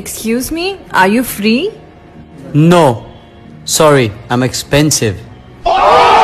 Excuse me? Are you free? No. Sorry, I'm expensive. Oh!